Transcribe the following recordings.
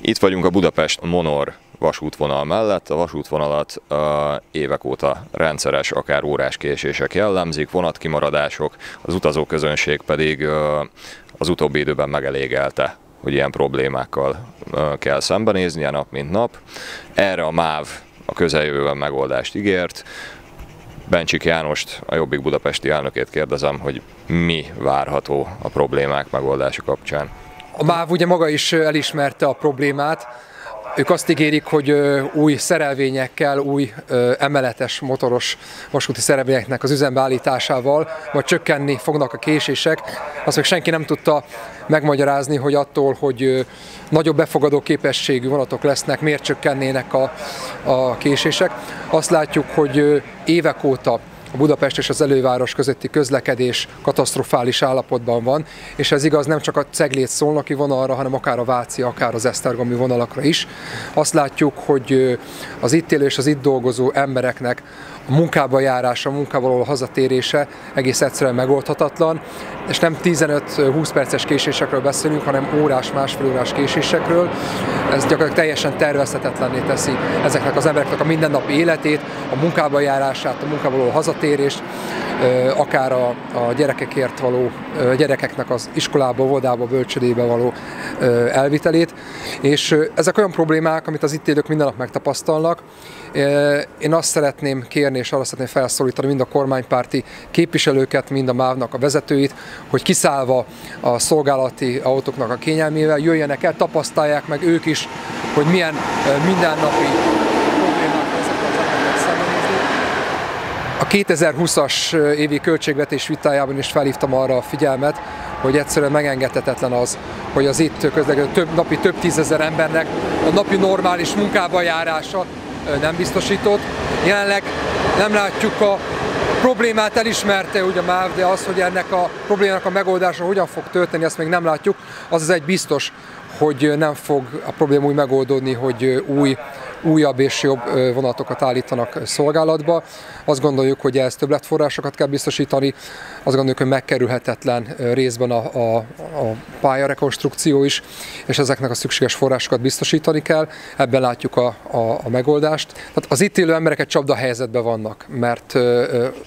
Itt vagyunk a Budapest-Monor vasútvonal mellett. A vasútvonalat uh, évek óta rendszeres, akár órás késések jellemzik, vonatkimaradások, az utazóközönség pedig uh, az utóbbi időben megelégelte hogy ilyen problémákkal uh, kell szembenéznie nap mint nap. Erre a MÁV a közeljövőben megoldást ígért. Bencsik Jánost, a Jobbik Budapesti elnökét kérdezem, hogy mi várható a problémák megoldása kapcsán. A MÁV ugye maga is elismerte a problémát, ők azt ígérik, hogy új szerelvényekkel, új emeletes motoros vasúti szerelvényeknek az üzembeállításával majd csökkenni fognak a késések. Azt még senki nem tudta megmagyarázni, hogy attól, hogy nagyobb befogadó képességű vonatok lesznek, miért csökkennének a, a késések. Azt látjuk, hogy évek óta a Budapest és az előváros közötti közlekedés katasztrofális állapotban van, és ez igaz nem csak a Ceglét szolnoki vonalra, hanem akár a Váci, akár az Esztergomi vonalakra is. Azt látjuk, hogy az itt élő és az itt dolgozó embereknek a munkába járása, a munkával a hazatérése egész egyszerűen megoldhatatlan, és nem 15-20 perces késésekről beszélünk, hanem órás, másfél órás késésekről. Ez gyakorlatilag teljesen tervezhetetlenné teszi ezeknek az embereknek a mindennapi életét, a munkába járását, a munkába hazatérést, akár a, a gyerekekért való, gyerekeknek az iskolába, óvodába, bölcsödébe való elvitelét. És ezek olyan problémák, amit az itt élők minden nap megtapasztalnak. Én azt szeretném kérni, és arra szeretném felszólítani mind a kormánypárti képviselőket, mind a MÁV-nak a vezetőit, hogy kiszállva a szolgálati autóknak a kényelmével jöjjenek el, tapasztalják meg ők is, hogy milyen mindennapi A 2020-as évi költségvetés vitájában is felhívtam arra a figyelmet, hogy egyszerűen megengedhetetlen az, hogy az itt közlekedő több, napi több tízezer embernek a napi normális munkába járása nem biztosított. Jelenleg nem látjuk a problémát elismerte ugye MÁV, de az, hogy ennek a problémának a megoldása hogyan fog történni, azt még nem látjuk. Az az egy biztos, hogy nem fog a probléma úgy megoldódni, hogy új újabb és jobb vonatokat állítanak szolgálatba. Azt gondoljuk, hogy ehhez többletforrásokat kell biztosítani, azt gondoljuk, hogy megkerülhetetlen részben a, a, a pályarekonstrukció is, és ezeknek a szükséges forrásokat biztosítani kell. Ebben látjuk a, a, a megoldást. Tehát az itt élő emberek egy csapda helyzetben vannak, mert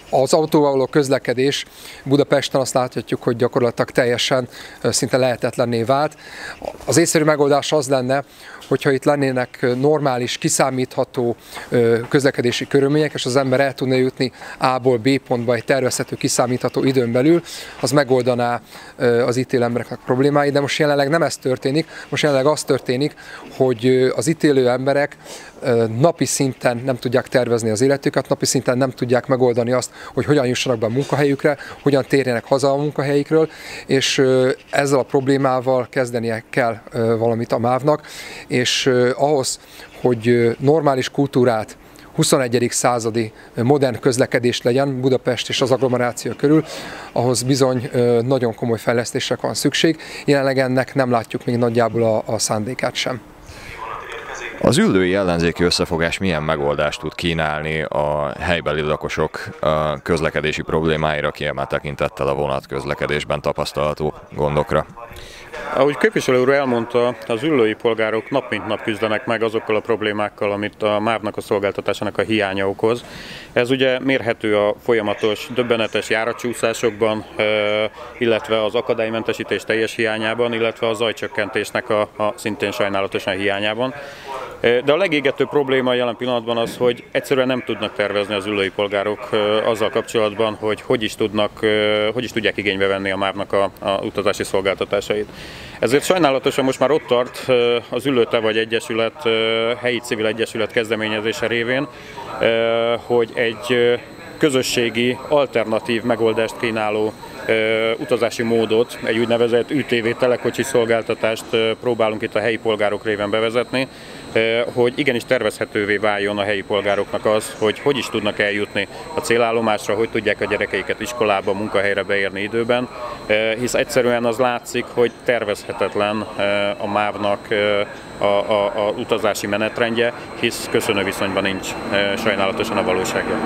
az autóval való közlekedés Budapesten azt láthatjuk, hogy gyakorlatilag teljesen szinte lehetetlenné vált. Az észszerű megoldás az lenne, hogyha itt lennének normális, kiszámítható közlekedési körülmények, és az ember el tudna jutni A-ból B pontba egy tervezhető, kiszámítható időn belül, az megoldaná az ítélő embereknek problémáit, de most jelenleg nem ez történik, most jelenleg az történik, hogy az ítélő emberek napi szinten nem tudják tervezni az életüket, napi szinten nem tudják megoldani azt, hogy hogyan jussanak be a munkahelyükre, hogyan térjenek haza a munkahelyükről, és ezzel a problémával kezdenie kell valamit a mávnak, és ahhoz, hogy normális kultúrát 21. századi modern közlekedés legyen Budapest és az agglomeráció körül, ahhoz bizony nagyon komoly fejlesztésre van szükség. Jelenleg ennek nem látjuk még nagyjából a, a szándékát sem. Az üldői ellenzéki összefogás milyen megoldást tud kínálni a helybeli lakosok közlekedési problémáira, kiemelt tekintettel a vonat közlekedésben tapasztalható gondokra? Ahogy képviselő úr elmondta, az ülői polgárok nap mint nap küzdenek meg azokkal a problémákkal, amit a MÁV-nak a szolgáltatásának a hiánya okoz. Ez ugye mérhető a folyamatos döbbenetes járacsúszásokban, illetve az akadálymentesítés teljes hiányában, illetve a zajcsökkentésnek a, a szintén sajnálatosan hiányában. De a legégető probléma jelen pillanatban az, hogy egyszerűen nem tudnak tervezni az ülői polgárok azzal kapcsolatban, hogy hogy is, tudnak, hogy is tudják igénybe venni a MÁV-nak a, a utazási szolgáltatásait. Ezért sajnálatosan most már ott tart az Ülőte vagy Egyesület, helyi civil egyesület kezdeményezése révén, hogy egy közösségi, alternatív megoldást kínáló utazási módot, egy úgynevezett UTV telekocsi szolgáltatást próbálunk itt a helyi polgárok réven bevezetni, hogy igenis tervezhetővé váljon a helyi polgároknak az, hogy hogy is tudnak eljutni a célállomásra, hogy tudják a gyerekeiket iskolába, munkahelyre beérni időben, hisz egyszerűen az látszik, hogy tervezhetetlen a MÁV-nak a, a, a utazási menetrendje, hisz köszönő viszonyban nincs sajnálatosan a valósággal.